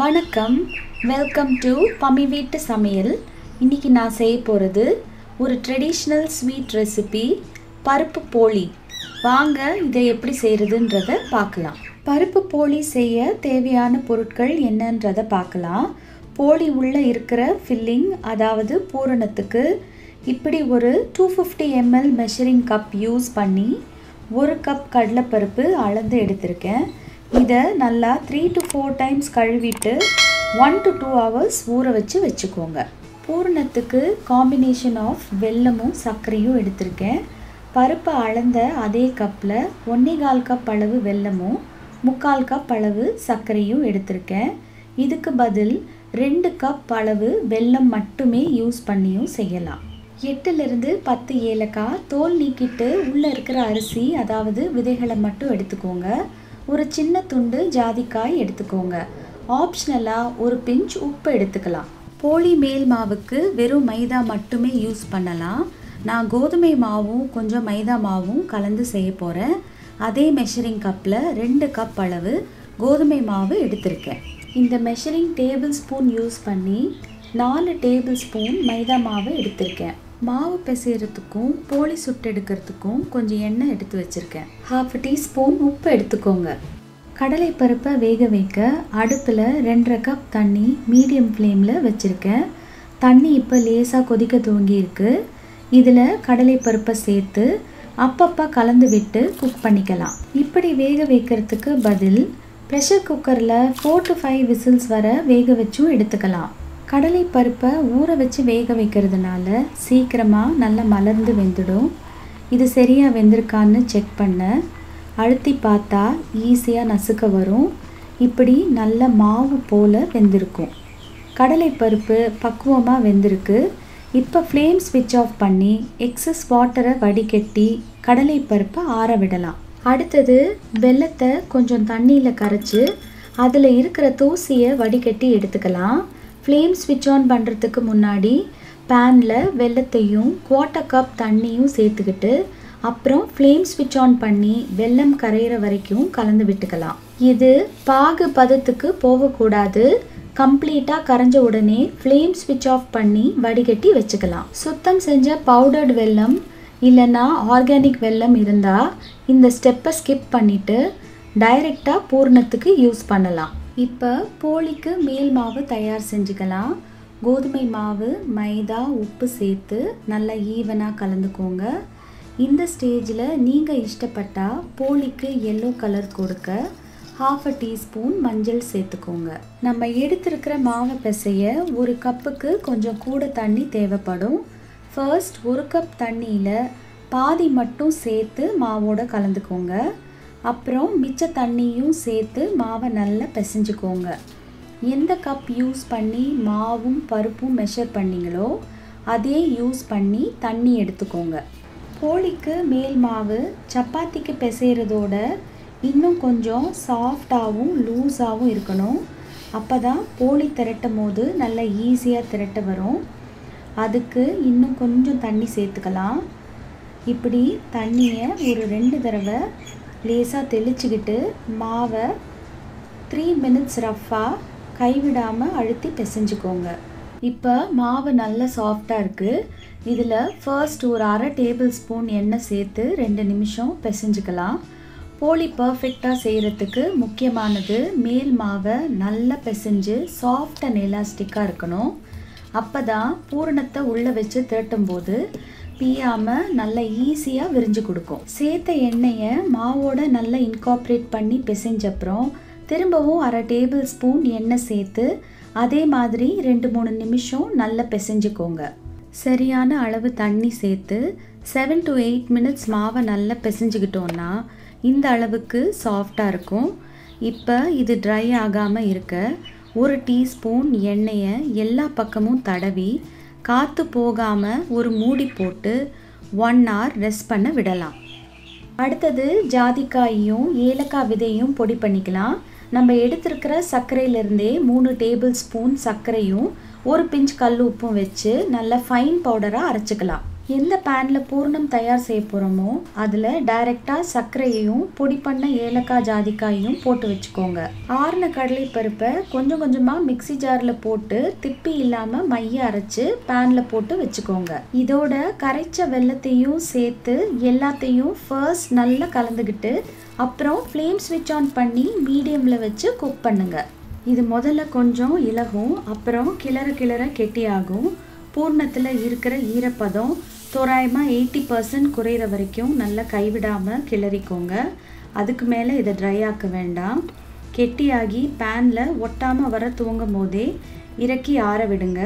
வணக்கம். Welcome to பம்மி வீட்டு சமையல். இன்றைக்கி நான் செய்ய போகிறது ஒரு ட்ரெடிஷ்னல் ஸ்வீட் ரெசிபி பருப்பு போளி வாங்க இதை எப்படி செய்கிறதுன்றத பார்க்கலாம். பருப்பு போளி செய்ய தேவையான பொருட்கள் என்னன்றதை பார்க்கலாம். போளி உள்ளே இருக்கிற ஃபில்லிங் அதாவது பூரணத்துக்கு இப்படி ஒரு two fifty ml measuring cup use பண்ணி ஒரு கப் கடலைப்பருப்பு அளந்து எடுத்திருக்கேன். இதை நல்லா த்ரீ டு ஃபோர் டைம்ஸ் கழுவிட்டு ஒன் டு டூ ஹவர்ஸ் ஊற வச்சு வச்சுக்கோங்க. பூரணத்துக்கு காம்பினேஷன் ஆஃப் வெல்லமும் சர்க்கரையும் எடுத்திருக்கேன். பருப்பை அளந்த அதே கப்பில் ஒன்றே கால் கப் அளவு வெல்லமும் முக்கால் கப் அளவு சர்க்கரையும் எடுத்திருக்கேன். இதுக்கு பதில் ரெண்டு கப் அளவு வெல்லம் மட்டுமே யூஸ் பண்ணியும் செய்யலாம். எட்டுலேருந்து பத்து ஏலக்காய் தோல் நீக்கிட்டு உள்ளே இருக்கிற அரிசி அதாவது விதைகளை மட்டும் எடுத்துக்கோங்க. ஒரு சின்ன துண்டு ஜாதிக்காய் எடுத்துக்கோங்க. ஆப்ஷனலாக ஒரு பிஞ்ச் உப்பு எடுத்துக்கலாம். போலி மேல் மாவுக்கு வெறும் மைதா மட்டுமே யூஸ் பண்ணலாம். நான் கோதுமை மாவும் கொஞ்சம் மைதா மாவும் கலந்து செய்ய போகிறேன் அதே மெஷரிங் கப்பில் ரெண்டு கப் அளவு கோதுமை மாவு எடுத்திருக்கேன். இந்த மெஷரிங் டேபிள் ஸ்பூன் யூஸ் பண்ணி நாலு டேபிள் ஸ்பூன் மைதா மாவு எடுத்திருக்கேன். மாவு பிசைகிறதுக்கும் போலி சுட்டு எடுக்கிறதுக்கும் கொஞ்சம் எண்ணெய் எடுத்து வச்சுருக்கேன். ஹாஃப் டீஸ்பூன் உப்பு எடுத்துக்கோங்க. கடலை பருப்பை வேக வைக்க அடுப்பில் ரெண்டரை கப் தண்ணி மீடியம் ஃப்ளேமில் வச்சுருக்கேன். தண்ணி இப்போ லேசாக கொதிக்க துவங்கியிருக்கு. இதில் கடலை பருப்பை சேர்த்து அப்பப்போ கலந்து விட்டு குக் பண்ணிக்கலாம். இப்படி வேக வைக்கிறதுக்கு பதில் ப்ரெஷர் குக்கரில் ஃபோர் டு ஃபைவ் விசில்ஸ் வர வேக வச்சும் எடுத்துக்கலாம். கடலை பருப்பை ஊற வச்சு வேக வைக்கிறதுனால சீக்கிரமாக நல்லா மலர்ந்து வெந்துடும். இது சரியாக வெந்திருக்கான்னு செக் பண்ண. அழுத்தி பார்த்தா ஈஸியாக நசுக்க வரும். இப்படி நல்ல மாவு போல் வெந்திருக்கும். கடலை பருப்பு பக்குவமாக வெந்திருக்கு. இப்போ ஃப்ளேம் ஸ்விட்ச் ஆஃப் பண்ணி எக்ஸஸ் வாட்டரை வடிகட்டி கடலை பருப்பை ஆற விடலாம். அடுத்தது வெள்ளத்தை கொஞ்சம் தண்ணியில் கரைச்சி அதில் இருக்கிற தூசியை வடிகட்டி எடுத்துக்கலாம். ஃப்ளேம் ஸ்விட்ச் ஆன் பண்ணுறதுக்கு முன்னாடி பேனில் வெள்ளத்தையும் குவாட்டர் கப் தண்ணியும் சேர்த்துக்கிட்டு அப்புறம் ஃப்ளேம் ஸ்விட்ச் ஆன் பண்ணி வெல்லம் கரையிற வரைக்கும் கலந்து விட்டுக்கலாம். இது பாகு பதத்துக்கு போகக்கூடாது. கம்ப்ளீட்டாக கரைஞ்ச உடனே ஃப்ளேம் ஸ்விட்ச் ஆஃப் பண்ணி வடிகட்டி வச்சுக்கலாம். சுத்தம் செஞ்ச பவுடர்டு வெல்லம் இல்லைன்னா ஆர்கானிக் வெல்லம் இருந்தால் இந்த ஸ்டெப்பை ஸ்கிப் பண்ணிவிட்டு டைரெக்டாக பூர்ணத்துக்கு யூஸ் பண்ணலாம். இப்போ போலிக்கு மேல் மாவு தயார் செஞ்சுக்கலாம். கோதுமை மாவு மைதா உப்பு சேர்த்து நல்லா ஈவனாக கலந்துக்கோங்க. இந்த ஸ்டேஜில் நீங்கள் இஷ்டப்பட்டால் போலிக்கு எல்லோ கலர் கொடுக்க ஹாஃப் அ டீஸ்பூன் மஞ்சள் சேர்த்துக்கோங்க. நம்ம எடுத்திருக்கிற மாவு பிசைய ஒரு கப்புக்கு கொஞ்சம் கூட தண்ணி தேவைப்படும். ஃபர்ஸ்ட் ஒரு கப் தண்ணியில் பாதி மட்டும் சேர்த்து மாவோட கலந்துக்கோங்க. அப்புறம் மிச்ச தண்ணியும் சேர்த்து மாவை நல்லா பிசைஞ்சுக்கோங்க. எந்த கப் யூஸ் பண்ணி மாவும் பருப்பும் மெஷர் பண்ணீங்களோ அதே யூஸ் பண்ணி தண்ணி எடுத்துக்கோங்க. போலிக்கு மேல் மாவு சப்பாத்திக்கு பிசைகிறதோட இன்னும் கொஞ்சம் சாஃப்டாகவும் லூஸாகவும் இருக்கணும். அப்போ தான் போலி திரட்டும் போது நல்லா ஈஸியாக திரட்ட வரும். அதுக்கு இன்னும் கொஞ்சம் தண்ணி சேர்த்துக்கலாம். இப்படி தண்ணியை ஒரு ரெண்டு தடவை லேசாக தெளிச்சுக்கிட்டு மாவை த்ரீ மினிட்ஸ் ரஃப்பாக கைவிடாமல் அழுத்தி பிசைஞ்சுக்கோங்க. இப்போ மாவு நல்ல சாஃப்டாக இருக்குது இதில் ஃபர்ஸ்ட் ஒரு அரை டேபிள் ஸ்பூன் எண்ணெய் சேர்த்து ரெண்டு நிமிஷம் பிசைஞ்சுக்கலாம். போலி பர்ஃபெக்டாக செய்கிறதுக்கு முக்கியமானது மேல் மாவை நல்லா பிசைஞ்சு சாஃப்ட் அண்ட் எலாஸ்டிக்காக இருக்கணும். அப்போ தான் பூரணத்தை உள்ளே வச்சு திரட்டும் போது பியாமல் நல்லா ஈஸியாக விரிஞ்சு கொடுக்கும். சேர்த்த எண்ணெயை மாவோட நல்லா இன்காப்ரேட் பண்ணி பிசைஞ்சப்புறம் திரும்பவும் அரை டேபிள் ஸ்பூன் எண்ணெய் சேர்த்து அதே மாதிரி ரெண்டு மூணு நிமிஷம் நல்லா பிசைஞ்சுக்கோங்க. சரியான அளவு தண்ணி சேர்த்து செவன் டு எயிட் மினிட்ஸ் மாவை நல்லா பிசைஞ்சுக்கிட்டோன்னா இந்த அளவுக்கு சாஃப்டாக இருக்கும். இப்போ இது ட்ரை ஆகாமல் இருக்க ஒரு டீஸ்பூன் எண்ணெயை எல்லா பக்கமும் தடவி காற்று போகாமல் ஒரு மூடி போட்டு ஒன் ஹவர் ரெஸ்ட் பண்ண விடலாம். அடுத்தது ஜாதிக்காயும் ஏலக்காய் விதையும் பொடி பண்ணிக்கலாம். நம்ம எடுத்திருக்கிற சர்க்கரையிலேருந்தே மூணு டேபிள் ஸ்பூன் சர்க்கரையும் ஒரு பிஞ்ச் கல் உப்பும் வச்சு நல்லா ஃபைன் பவுடராக அரைச்சிக்கலாம். எந்த பேனில் பூர்ணம் தயார் செய்ய போகிறோமோ அதில் டைரெக்டாக சர்க்கரையையும் பொடி பண்ண ஏலக்காய் ஜாதிக்காயையும் போட்டு வச்சுக்கோங்க. ஆறுன கடலை பருப்பை கொஞ்சம் கொஞ்சமாக மிக்சி ஜாரில் போட்டு திப்பி இல்லாமல் மைய அரைச்சி பேனில் போட்டு வச்சுக்கோங்க. இதோட கரைச்ச வெள்ளத்தையும் சேர்த்து எல்லாத்தையும் ஃபர்ஸ்ட் நல்லா கலந்துக்கிட்டு அப்புறம் ஃப்ளேம் ஸ்விட்ச் ஆன் பண்ணி மீடியமில் வச்சு குக் பண்ணுங்கள் இது முதல்ல கொஞ்சம் இலகும் அப்புறம் கிளற கிளற கெட்டியாகும். பூர்ணத்தில் இருக்கிற ஈரப்பதம் தோராயமாக எயிட்டி பர்சன்ட் குறையிற வரைக்கும் நல்லா கைவிடாமல் கிளறிக்கோங்க. அதுக்கு மேலே இதை ட்ரை ஆக்க வேண்டாம். கெட்டியாகி பேனில் ஒட்டாமல் வர துவங்கும் போதே இறக்கி ஆற விடுங்க.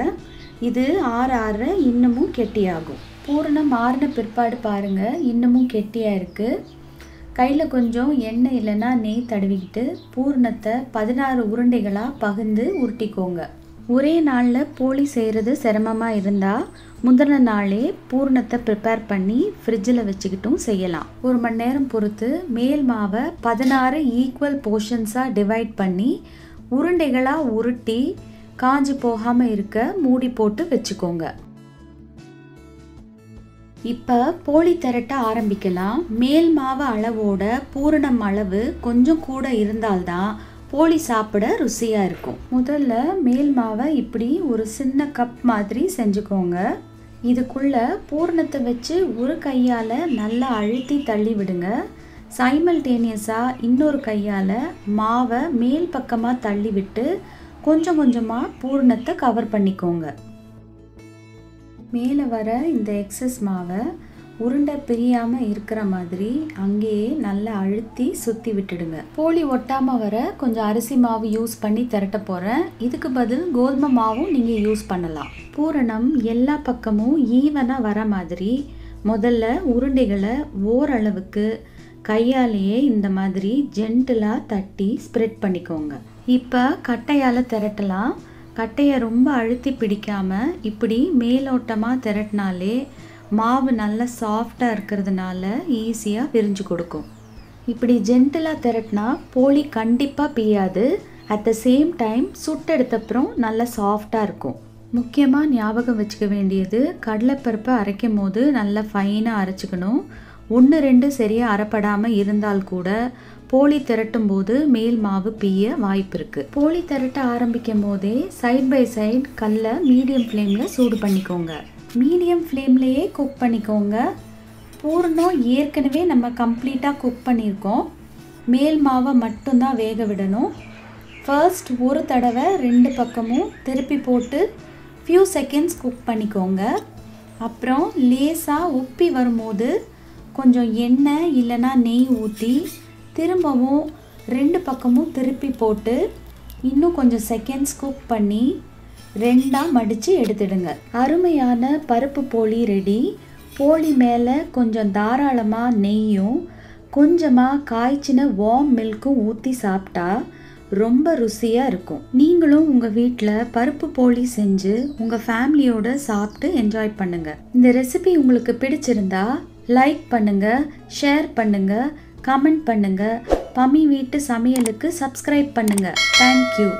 இது ஆற ஆற இன்னமும் கெட்டியாகும். பூரணம் ஆறின பிற்பாடு பாருங்கள் இன்னமும் கெட்டியாக இருக்குது கையில் கொஞ்சம் எண்ணெய் இல்லைன்னா நெய் தடவிக்கிட்டு பூரணத்தை பதினாறு உருண்டைகளாக பகிர்ந்து உருட்டிக்கோங்க. ஒரே நாளில் போலி செய்கிறது சிரமமாக இருந்தால் முந்தின நாளே பூர்ணத்தை ப்ரிப்பேர் பண்ணி ஃப்ரிட்ஜில் வச்சுக்கிட்டும் செய்யலாம். ஒரு மணி நேரம் பொறுத்து மேல் மாவை பதினாறு ஈக்குவல் போர்ஷன்ஸாக டிவைட் பண்ணி உருண்டைகளாக உருட்டி காஞ்சி போகாமல் இருக்க மூடி போட்டு வச்சுக்கோங்க. இப்போ போலி திரட்ட ஆரம்பிக்கலாம். மேல் மாவு அளவோட பூரணம் அளவு கொஞ்சம் கூட இருந்தால்தான் போலி சாப்பிட ருசியாக இருக்கும். முதல்ல மேல் மாவை இப்படி ஒரு சின்ன கப் மாதிரி செஞ்சுக்கோங்க. இதுக்குள்ள பூரணத்தை வச்சு ஒரு கையால் நல்லா அழுத்தி தள்ளி விடுங்க. சைமல்டேனியஸாக இன்னொரு கையால் மாவை மேல் பக்கமாக தள்ளி விட்டு கொஞ்சம் கொஞ்சமாக பூரணத்தை கவர் பண்ணிக்கோங்க. மேலே வர இந்த எக்ஸஸ் மாவை உருண்டை பிரியாமல் இருக்கிற மாதிரி அங்கேயே நல்லா அழுத்தி சுற்றி விட்டுடுங்க. போலி ஒட்டாமல் வர கொஞ்சம் அரிசி மாவு யூஸ் பண்ணி திரட்ட போகிறேன் இதுக்கு பதில் கோதுமை மாவும் நீங்கள் யூஸ் பண்ணலாம். பூரணம் எல்லா பக்கமும் ஈவனாக வர மாதிரி முதல்ல உருண்டைகளை ஓரளவுக்கு கையாலேயே இந்த மாதிரி ஜென்டிலாக தட்டி ஸ்ப்ரெட் பண்ணிக்கோங்க. இப்போ கட்டையால் திரட்டலாம். கட்டையை ரொம்ப அழுத்தி பிடிக்காமல் இப்படி மேலோட்டமாக திரட்டினாலே மாவு நல்லா சாஃப்டாக இருக்கிறதுனால ஈஸியாக விரிஞ்சு கொடுக்கும். இப்படி ஜென்டலாக திரட்டினா போலி கண்டிப்பாக பியாது அட் த சேம் டைம் சுட்டெடுத்தப்புறம் நல்லா சாஃப்டாக இருக்கும். முக்கியமாக ஞாபகம் வச்சுக்க வேண்டியது கடலைப்பருப்பை அரைக்கும் போது நல்லா ஃபைனாக அரைச்சிக்கணும். ஒன்று ரெண்டு சரியாக அரைப்படாமல் இருந்தால் கூட போலி திரட்டும் போது மேல் மாவு பிய வாய்ப்பு இருக்குது போலி திரட்ட ஆரம்பிக்கும் போதே சைட் பை சைட் கல்லை மீடியம் ஃப்ளேமில் சூடு பண்ணிக்கோங்க. மீடியம் ஃப்ளேம்லேயே குக் பண்ணிக்கோங்க. பூர்ணம் ஏற்கனவே நம்ம கம்ப்ளீட்டாக குக் பண்ணியிருக்கோம். மேல் மாவை மட்டும்தான் வேக விடணும். ஃபர்ஸ்ட் ஒரு தடவை ரெண்டு பக்கமும் திருப்பி போட்டு ஃபியூ செகண்ட்ஸ் குக் பண்ணிக்கோங்க. அப்புறம் லேசாக உப்பி வரும்போது கொஞ்சம் எண்ணெய் இல்லைன்னா நெய் ஊற்றி திரும்பவும் ரெண்டு பக்கமும் திருப்பி போட்டு இன்னும் கொஞ்சம் செகண்ட்ஸ் குக் பண்ணி ரெண்டாக மடித்து எடுத்துடுங்க. அருமையான பருப்பு போலி ரெடி போலி மேலே கொஞ்சம் தாராளமாக நெய்யும் கொஞ்சமாக காய்ச்சின வார்ம் மில்க்கும் ஊற்றி சாப்பிட்டா ரொம்ப ருசியாக இருக்கும். நீங்களும் உங்கள் வீட்டில் பருப்பு போலி செஞ்சு உங்கள் ஃபேமிலியோட சாப்பிட்டு என்ஜாய் பண்ணுங்கள் இந்த ரெசிபி உங்களுக்கு பிடிச்சிருந்தா லைக் பண்ணுங்கள் ஷேர் பண்ணுங்கள் கமெண்ட் பண்ணுங்கள் பம்மி வீட்டு சமையலுக்கு சப்ஸ்கிரைப் பண்ணுங்கள் தேங்க்யூ